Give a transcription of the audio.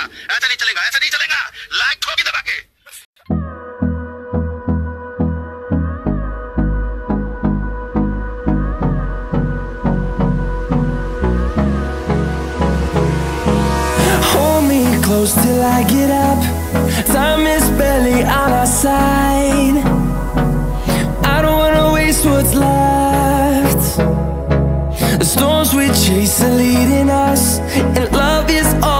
चलेगा ऐसा नहीं चलेगा ऐसा नहीं चलेगा लाइक ठोकी दबा के Close till I get up. Time is barely on our side. I don't wanna waste what's left. The storms we chase are leading us And love is all